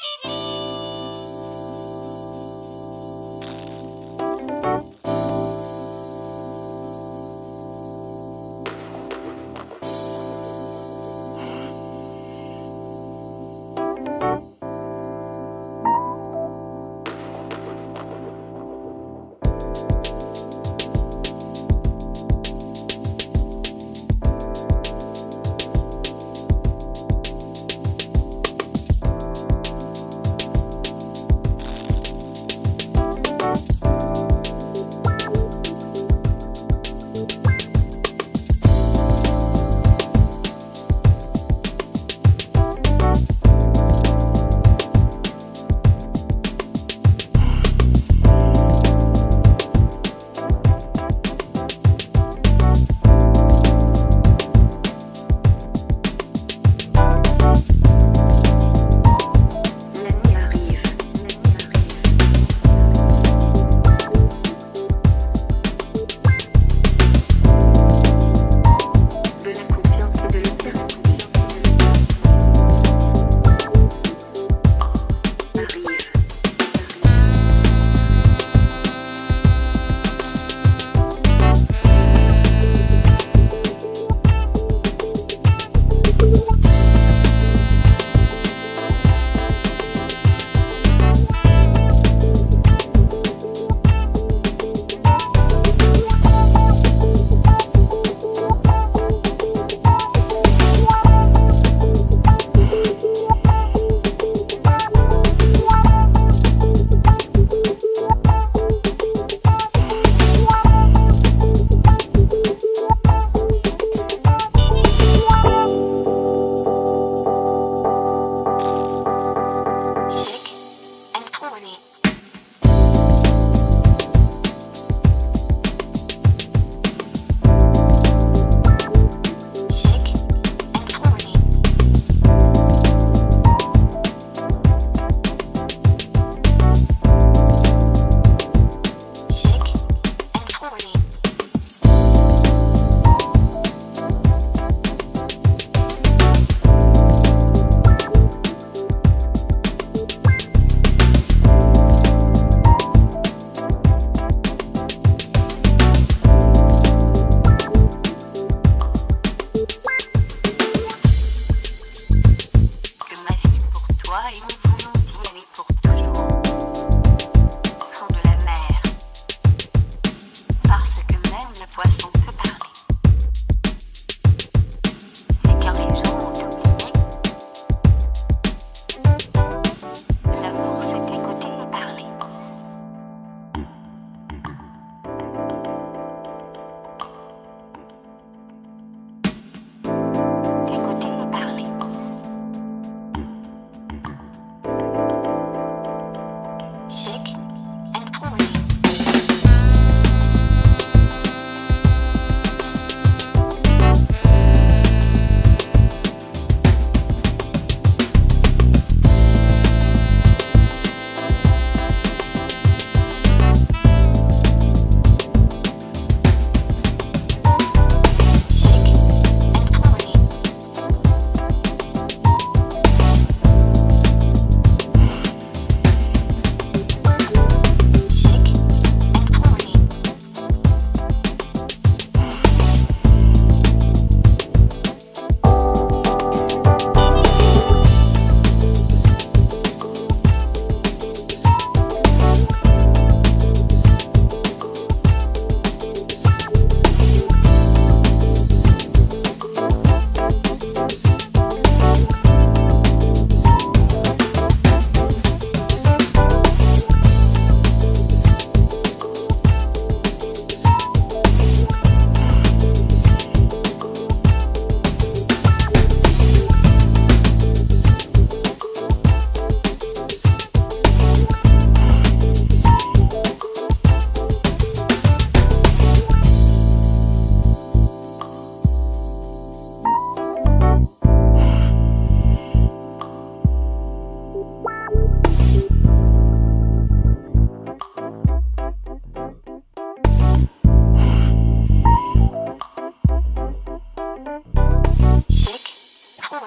La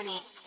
morning.